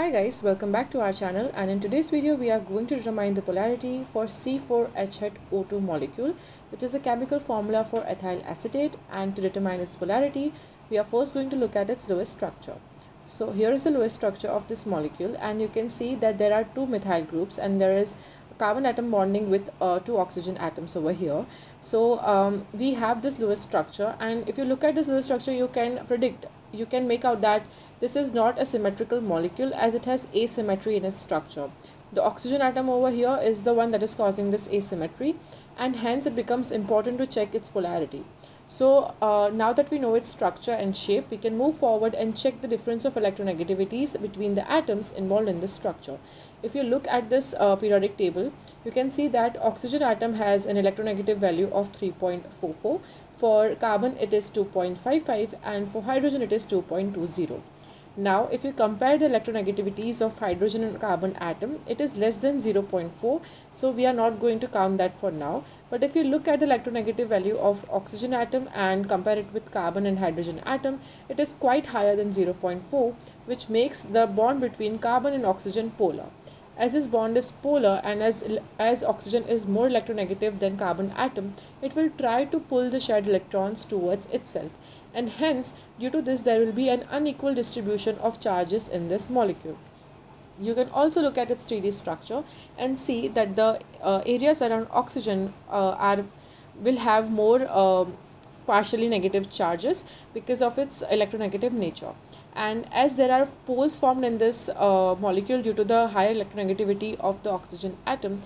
Hi guys, welcome back to our channel and in today's video we are going to determine the polarity for C4H2O2 molecule which is a chemical formula for ethyl acetate and to determine its polarity we are first going to look at its Lewis structure. So here is the Lewis structure of this molecule and you can see that there are two methyl groups and there is carbon atom bonding with uh, two oxygen atoms over here. So um, we have this Lewis structure and if you look at this Lewis structure you can predict you can make out that this is not a symmetrical molecule as it has asymmetry in its structure. The oxygen atom over here is the one that is causing this asymmetry and hence it becomes important to check its polarity. So uh, now that we know its structure and shape, we can move forward and check the difference of electronegativities between the atoms involved in this structure. If you look at this uh, periodic table, you can see that oxygen atom has an electronegative value of 3.44. For carbon, it is 2.55 and for hydrogen, it is 2.20. Now, if you compare the electronegativities of hydrogen and carbon atom, it is less than 0.4. So, we are not going to count that for now. But if you look at the electronegative value of oxygen atom and compare it with carbon and hydrogen atom, it is quite higher than 0.4, which makes the bond between carbon and oxygen polar. As this bond is polar and as, as oxygen is more electronegative than carbon atom, it will try to pull the shared electrons towards itself and hence due to this there will be an unequal distribution of charges in this molecule. You can also look at its 3D structure and see that the uh, areas around oxygen uh, are will have more uh, partially negative charges because of its electronegative nature and as there are poles formed in this uh, molecule due to the higher electronegativity of the oxygen atom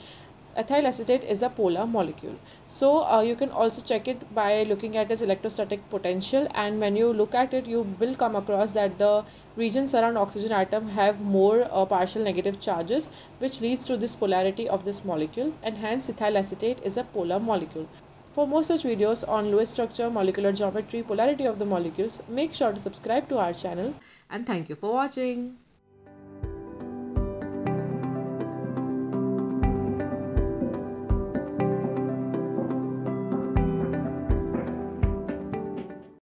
ethyl acetate is a polar molecule. So uh, you can also check it by looking at its electrostatic potential and when you look at it you will come across that the regions around oxygen atom have more uh, partial negative charges which leads to this polarity of this molecule and hence ethyl acetate is a polar molecule. For more such videos on Lewis structure, molecular geometry, polarity of the molecules, make sure to subscribe to our channel. And thank you for watching.